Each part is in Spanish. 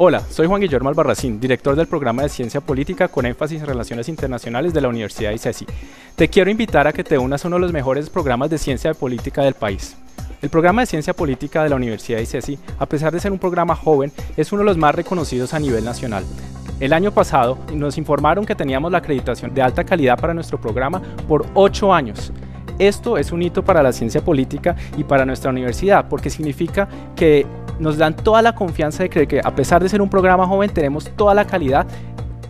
Hola, soy Juan Guillermo Albarracín, director del programa de Ciencia Política con énfasis en Relaciones Internacionales de la Universidad ICESI. Te quiero invitar a que te unas a uno de los mejores programas de ciencia política del país. El programa de Ciencia Política de la Universidad ICESI, a pesar de ser un programa joven, es uno de los más reconocidos a nivel nacional. El año pasado nos informaron que teníamos la acreditación de alta calidad para nuestro programa por 8 años. Esto es un hito para la ciencia política y para nuestra universidad, porque significa que nos dan toda la confianza de creer que a pesar de ser un programa joven tenemos toda la calidad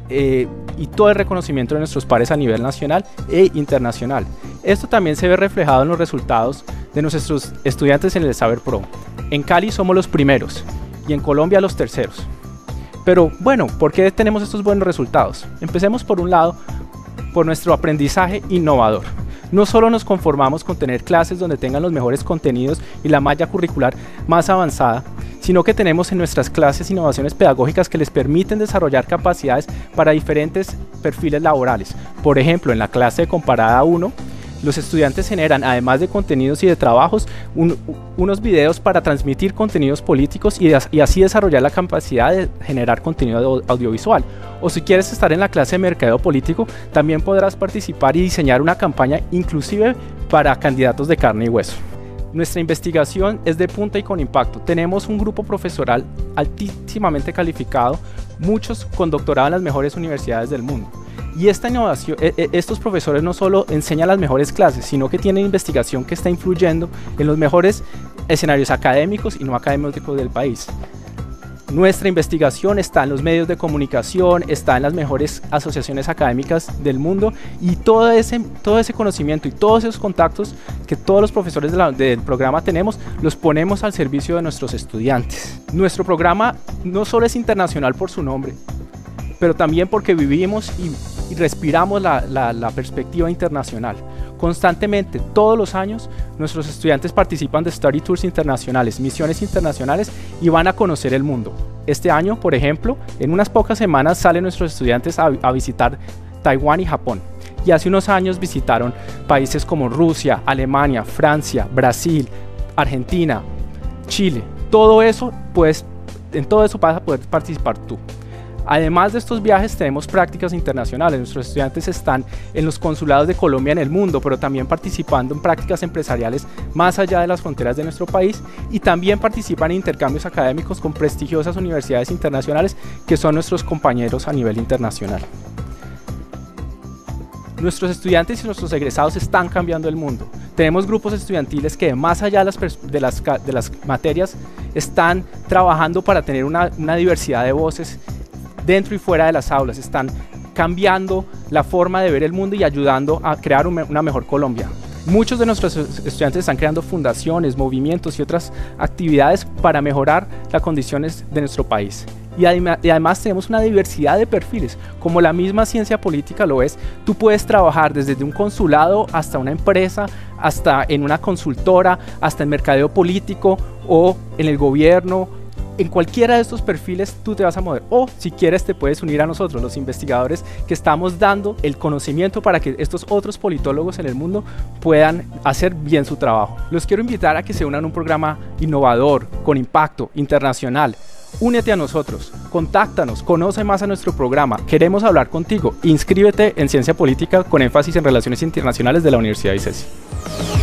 eh, y todo el reconocimiento de nuestros pares a nivel nacional e internacional. Esto también se ve reflejado en los resultados de nuestros estudiantes en el Saber Pro. En Cali somos los primeros y en Colombia los terceros. Pero bueno, ¿por qué tenemos estos buenos resultados? Empecemos por un lado por nuestro aprendizaje innovador. No solo nos conformamos con tener clases donde tengan los mejores contenidos y la malla curricular más avanzada, sino que tenemos en nuestras clases innovaciones pedagógicas que les permiten desarrollar capacidades para diferentes perfiles laborales. Por ejemplo, en la clase de comparada 1, los estudiantes generan, además de contenidos y de trabajos, unos videos para transmitir contenidos políticos y, así desarrollar la capacidad de generar contenido audiovisual. O si quieres estar en la clase de mercadeo político, también podrás participar y diseñar una campaña inclusive para candidatos de carne y hueso. Nuestra investigación es de punta y con impacto. Tenemos un grupo profesoral altísimamente calificado, muchos con doctorado en las mejores universidades del mundo. Y esta innovación, e, e, estos profesores no solo enseñan las mejores clases, sino que tienen investigación que está influyendo en los mejores escenarios académicos y no académicos del país. Nuestra investigación está en los medios de comunicación, está en las mejores asociaciones académicas del mundo y todo ese, todo ese conocimiento y todos esos contactos que todos los profesores del programa tenemos, los ponemos al servicio de nuestros estudiantes. Nuestro programa no solo es internacional por su nombre, pero también porque vivimos y, respiramos la, la perspectiva internacional. Constantemente, todos los años, nuestros estudiantes participan de study tours internacionales, misiones internacionales y van a conocer el mundo. Este año, por ejemplo, en unas pocas semanas salen nuestros estudiantes a, visitar Taiwán y Japón. Y hace unos años visitaron países como Rusia, Alemania, Francia, Brasil, Argentina, Chile. Todo eso, pues, en todo eso vas a poder participar tú. Además de estos viajes tenemos prácticas internacionales. Nuestros estudiantes están en los consulados de Colombia en el mundo, pero también participando en prácticas empresariales más allá de las fronteras de nuestro país y también participan en intercambios académicos con prestigiosas universidades internacionales que son nuestros compañeros a nivel internacional. Nuestros estudiantes y nuestros egresados están cambiando el mundo. Tenemos grupos estudiantiles que más allá de las, materias están trabajando para tener una diversidad de voces dentro y fuera de las aulas, están cambiando la forma de ver el mundo y ayudando a crear una mejor Colombia. Muchos de nuestros estudiantes están creando fundaciones, movimientos y otras actividades para mejorar las condiciones de nuestro país. Y, además tenemos una diversidad de perfiles, como la misma ciencia política lo es. Tú puedes trabajar desde un consulado hasta una empresa, hasta en una consultora, hasta en mercadeo político o en el gobierno en cualquiera de estos perfiles tú te vas a mover. O si quieres te puedes unir a nosotros, los investigadores que estamos dando el conocimiento para que estos otros politólogos en el mundo puedan hacer bien su trabajo. Los quiero invitar a que se unan a un programa innovador, con impacto internacional. Únete a nosotros, contáctanos, conoce más a nuestro programa, queremos hablar contigo. Inscríbete en Ciencia Política con énfasis en Relaciones Internacionales de la Universidad de ICESI.